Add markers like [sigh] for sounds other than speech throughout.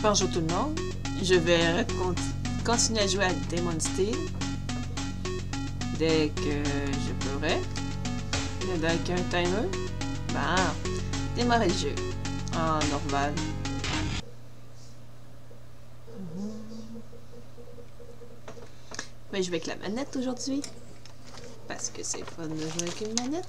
Bonjour tout le monde. Je vais continuer à jouer à Demon Steel dès que je pourrai. Avec un timer. Bah, démarrer le jeu en normal. Mais je vais avec la manette aujourd'hui. Parce que c'est fun de jouer avec une manette.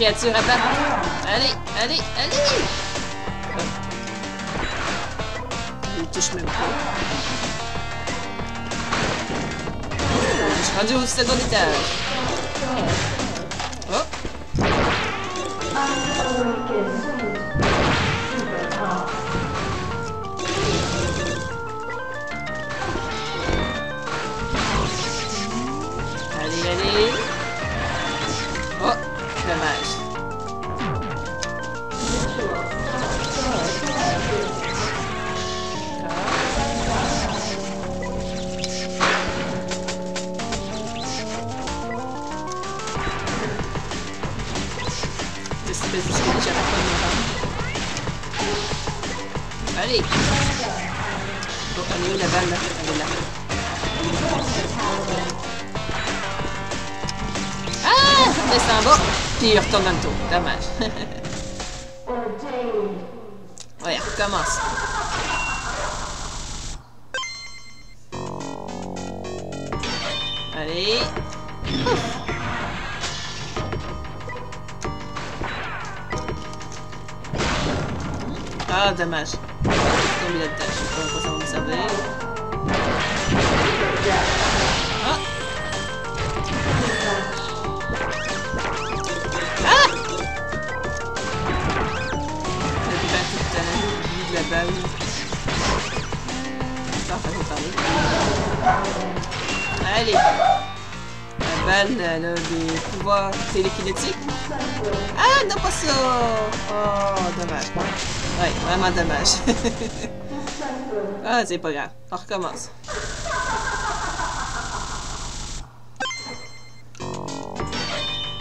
Créatures à battre. Allez, allez, allez! Il me touche même pas. Je suis rendu au second étage. Oh! Allez! Bon, elle est où la balle là? Elle est là. Ah! Descend en bas! Puis il retourne dans le tour. Dommage. [laughs] ouais, recommence. Allez. Ouf. Ah, dommage. Je suis tombé là-dedans. Je pas à ça va me servir. Ah! Ah! De la balle. Attends, faut parler. Allez! La balle, elle a des pouvoirs télékinétiques. Ah, non, pas ça! Oh, dommage. Ouais, vraiment dommage. [laughs] ah, c'est pas grave. On recommence.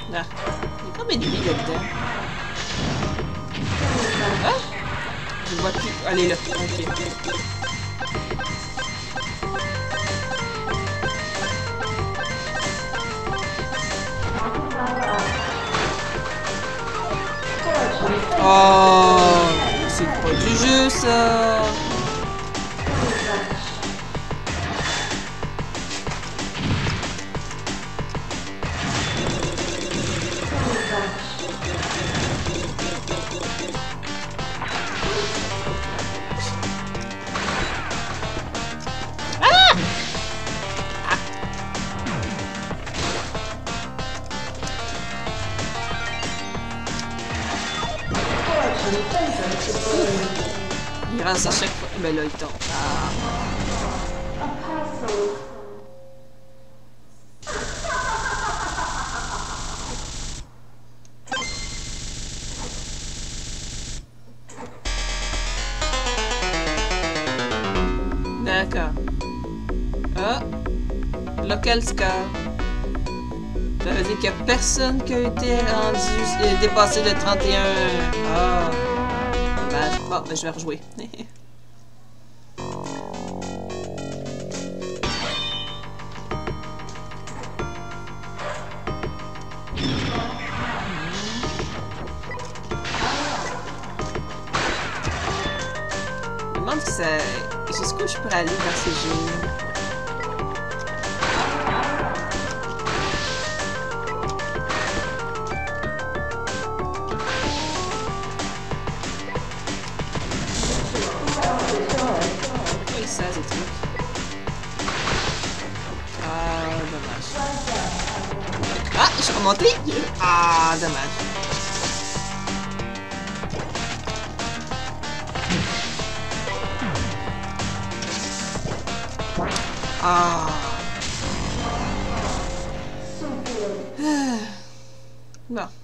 Là. Il y a combien de billes là-dedans? Ah! Je vois plus. Est là. Ok. Oh, c'est pas du jeu. D'accord. Ah. Local scar. Ça veut dire qu'il n'y a personne qui a été rendu dépassé le 31. Ah. Dommage. Bon, ben, je vais rejouer. oxigênio. Ah, damage. Ah, isso é uma Ah, damage. Ah. [sighs] Bon.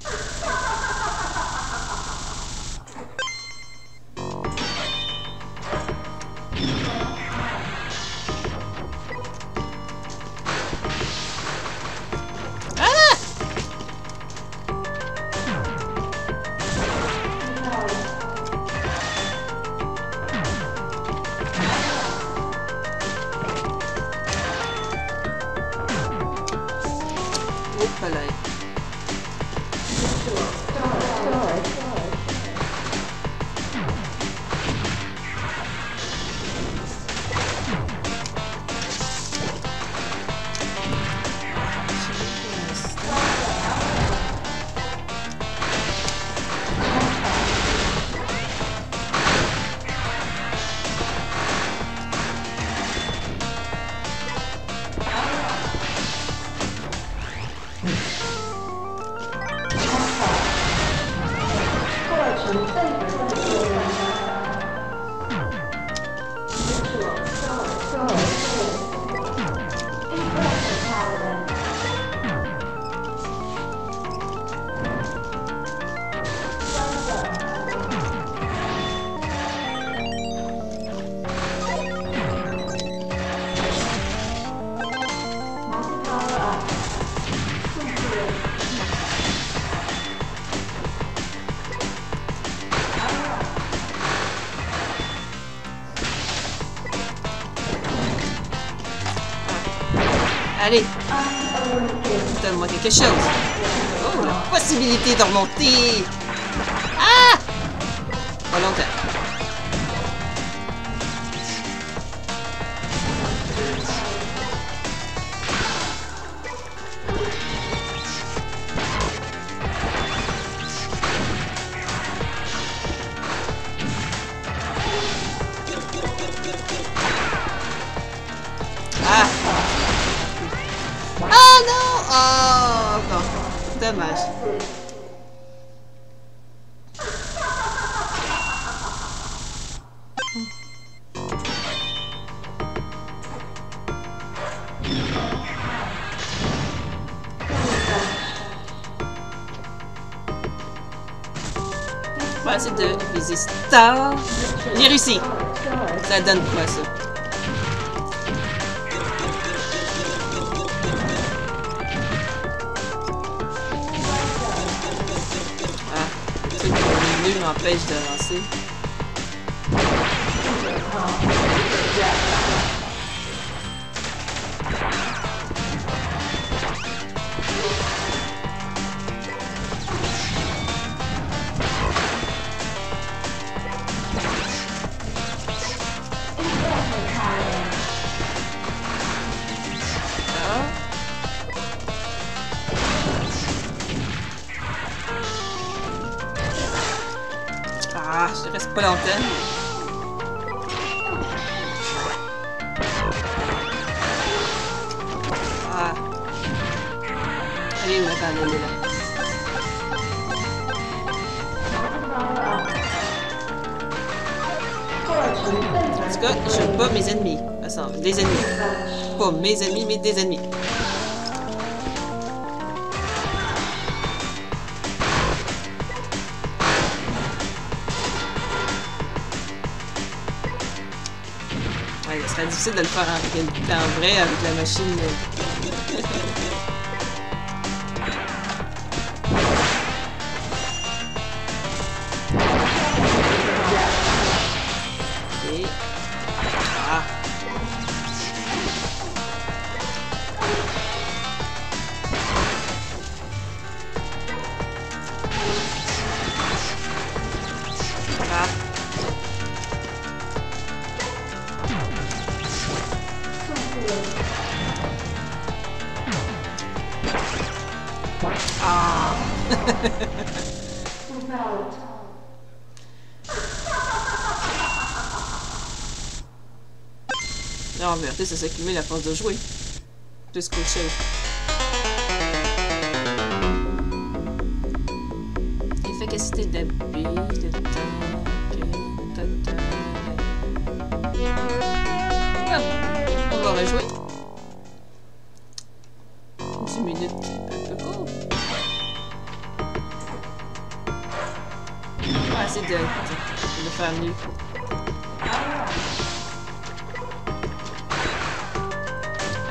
Allez. Donne-moi quelque chose. Oh, la possibilité de remonter. J'ai réussi. Ça donne quoi, ça? Ah, le truc m'empêche d'avancer. Pas longtemps. Ah. Allez, elle est là. En tout cas, je bats mes ennemis. Enfin, des ennemis. Pas mes ennemis, mais des ennemis. De le faire en, en vrai avec la machine. Ça s'accumule à force de jouer. Plus qu'autre chose. capacité d'habit, de temps. Ah, on va rejouer. 10 minutes, un peu court. Essayer de, de, faire mieux.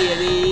Allez,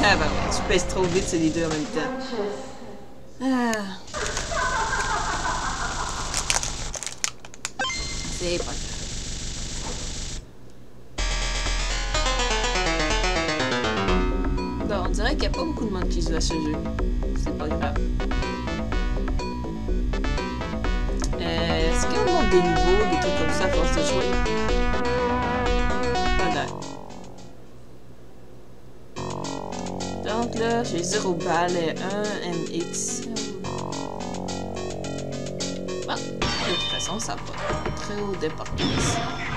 Ça va, tu pèses trop vite, c'est deux en même temps. Ah. C'est pas grave. Bon, on dirait qu'il n'y a pas beaucoup de monde qui joue à ce jeu. C'est pas grave. Euh, Est-ce qu'on monte des niveaux, des trucs comme ça force de jouer? Là, j'ai 0 balles et 1 MX. Bon, de toute façon, ça pas très haut. Je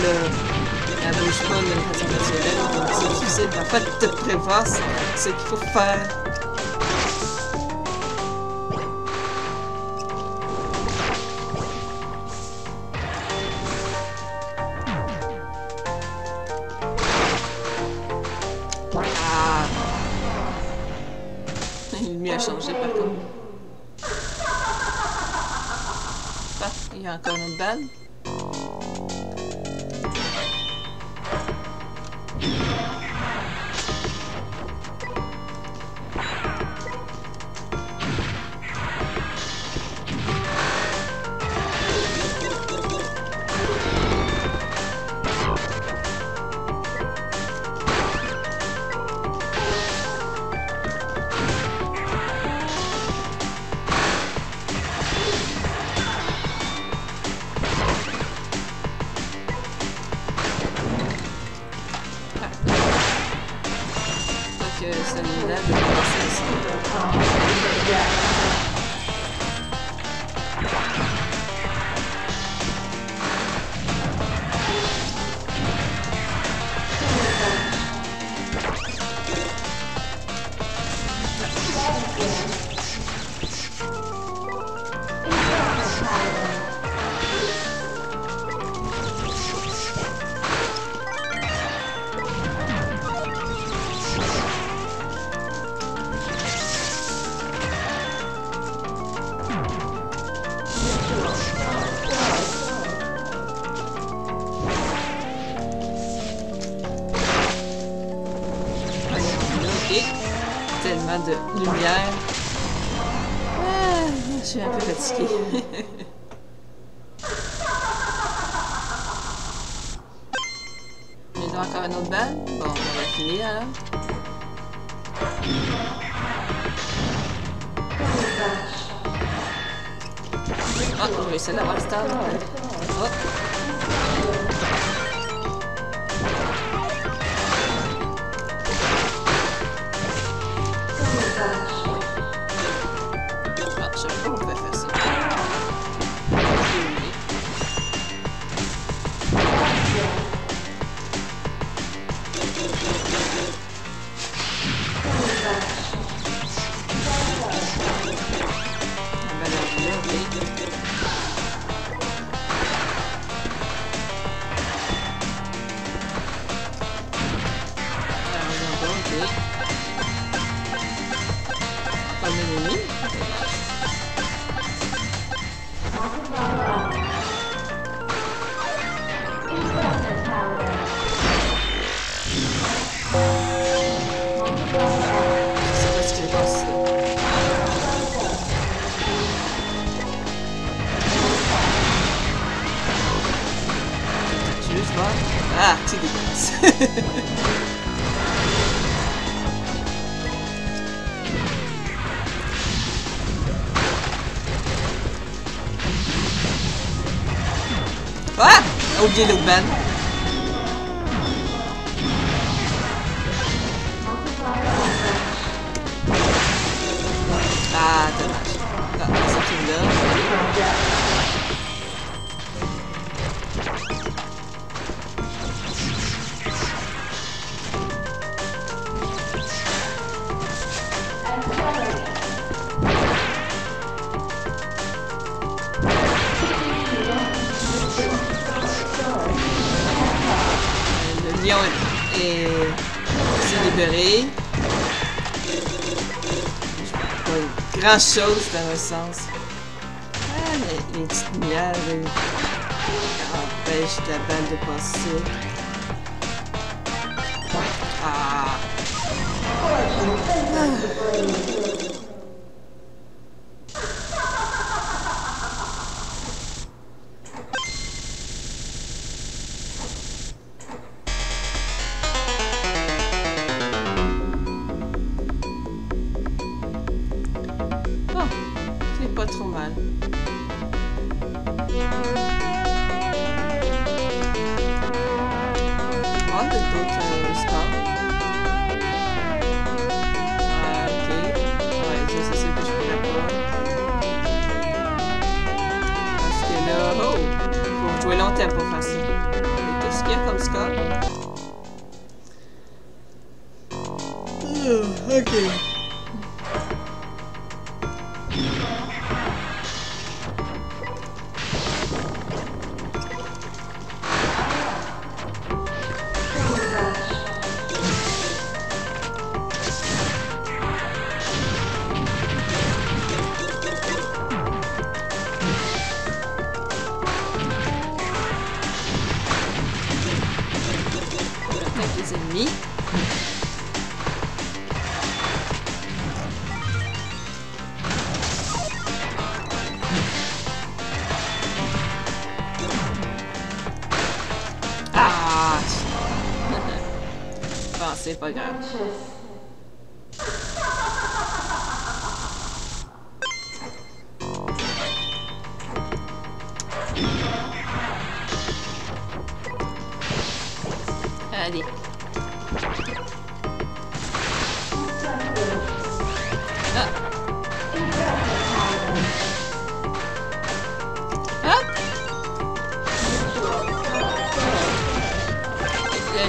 par contre, elle a... Elle bouge pas d'une façon naturelle, donc c'est parfois de te prévoir ce ce qu'il faut faire. Tellement de lumière. Ah, je suis un peu fatiguée. [laughs] A encore une autre balle. Bon, on va finir alors. Ah, je vais essayer d'avoir le stade. Oh. Voir. Ah, c'est dégueulasse. [laughs] Ah! J'ai oublié lion est, est- s'est libéré. pas grand chose dans un sens. Ah, les, les petites lumières empêchent la balle de passer. Ah. Bon, Jouer longtemps pour faire ça. Et tout ce qu'il y a comme score. Ah, ok.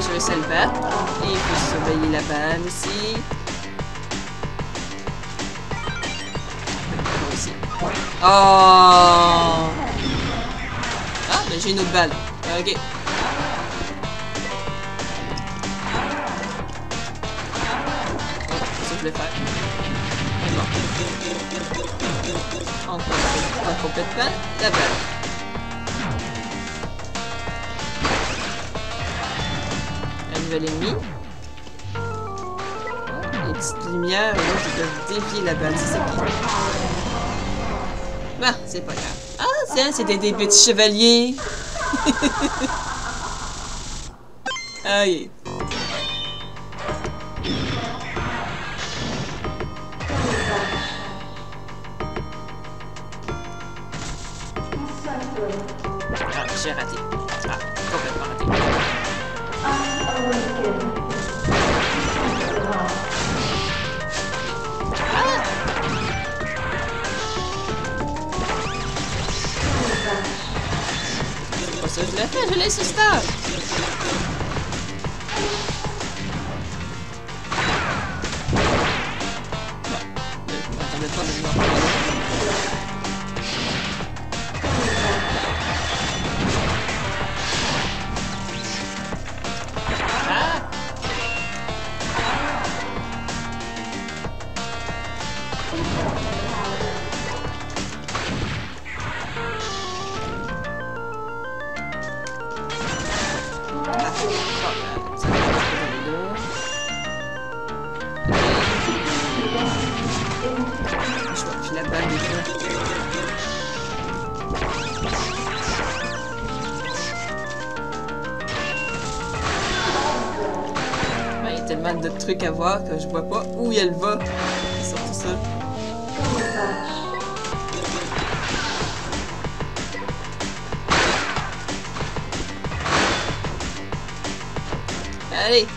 Je vais se le battre. Et il faut surveiller la balle aussi. Aussi. Oh! Ah, ben j'ai une autre balle. Ok. Complète pas la balle. Un nouvel ennemi. Oh, les petites lumières là, qui peuvent dévier la balle, c'est. Bah, c'est pas grave. Ah, tiens, c'était des petits chevaliers. Aïe. [laughs] Ah, j'ai raté. Ah, complètement raté. C'est pas ça je l'ai fait, je l'ai star. Il y a tellement de trucs à voir que je vois pas où elle va. C'est surtout ça. Allez!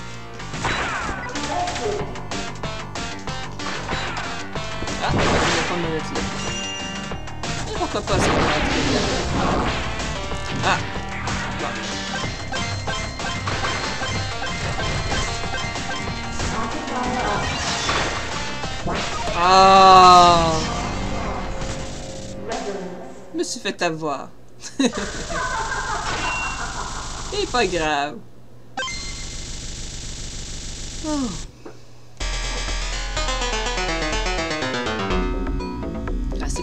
Avoir. [laughs] C'est pas grave. Oh.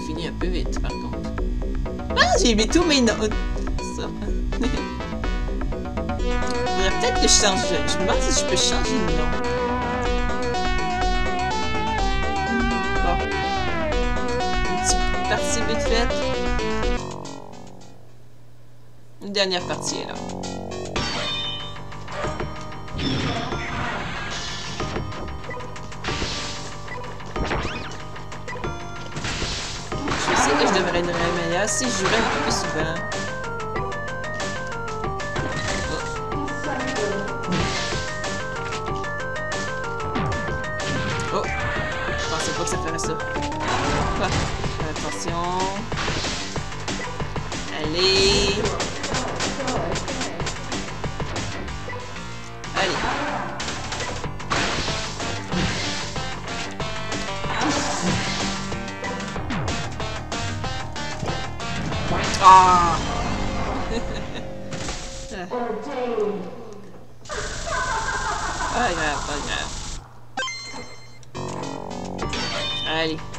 fini un peu vite, par contre. Ah, j'ai mis tous mes notes. Ça. [laughs] Peut-être que je change. Je me demande si je peux changer de nom. Bon. Une petite partie vite faite. Une dernière partie là. Je sais que je devrais être meilleure si je jouerais un peu plus souvent. Oh! Je pensais pas que ça ferait ça. Attention. Allez. Pas grave, pas grave.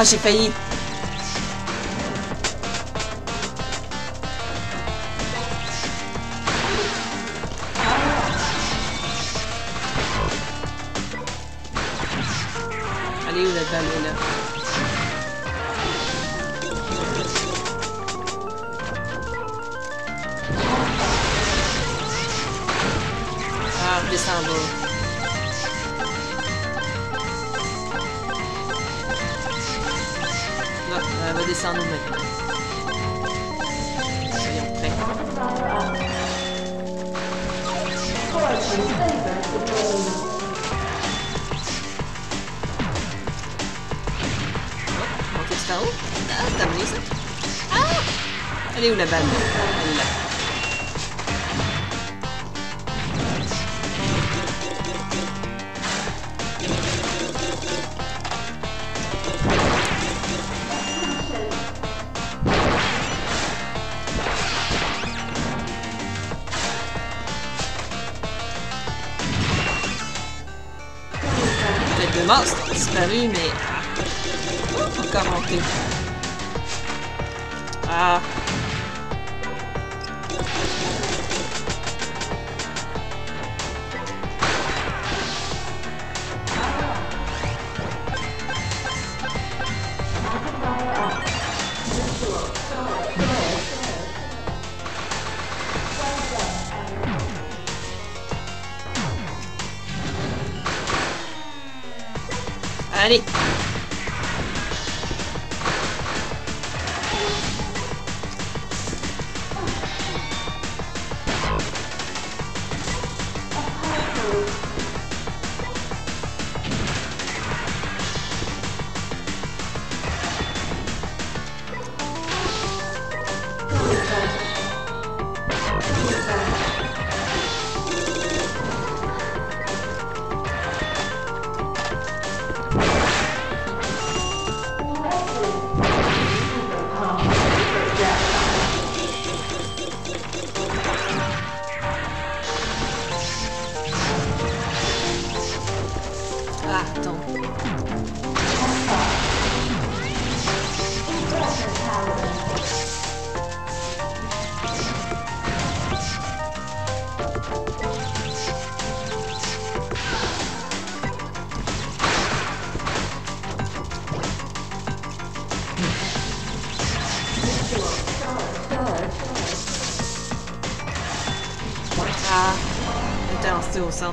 Ah, j'ai failli! Allez, où la balle est là? Ah, redescends en Descendre maintenant. Soyons prêts. Oh, jusqu'en haut. Ah, t'as amené ça. Ah! Elle est où la balle? Elle est là. Disparu, mais... Ah. Encore monté. Allez.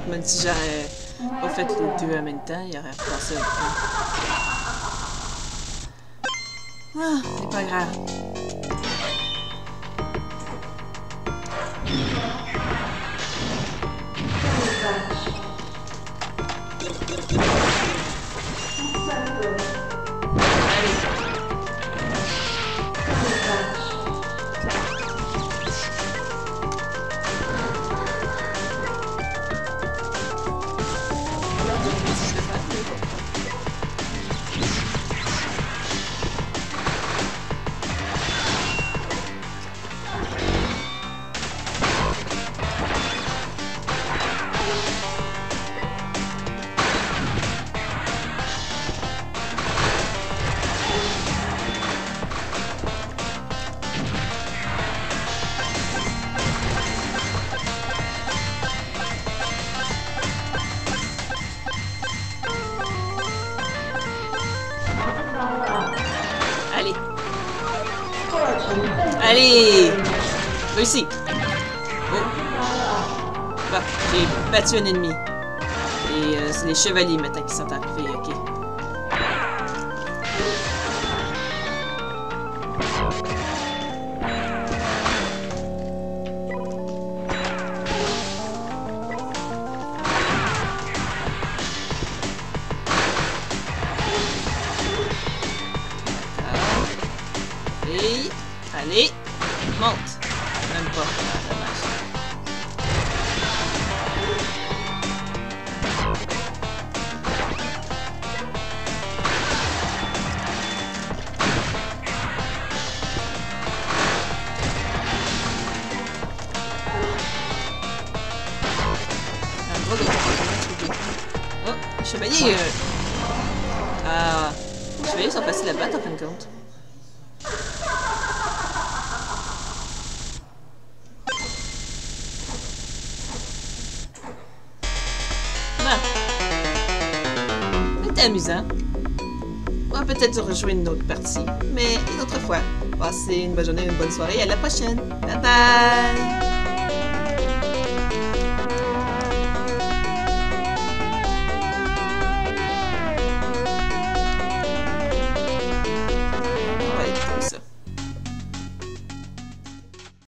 Même si j'aurais pas fait les deux en même temps, il aurait repassé au temps. Ah, c'est pas grave. Battu un ennemi. Et euh, c'est les chevaliers maintenant qui sont arrivés, ok. Et... Allez. Monte. Même pas. Ah. Euh. Ah, les chevaliers sont faciles à battre en fin de compte. C'était amusant. On va peut-être rejouer une autre partie, mais une autre fois. Passez une bonne journée, une bonne soirée, à la prochaine. Bye bye!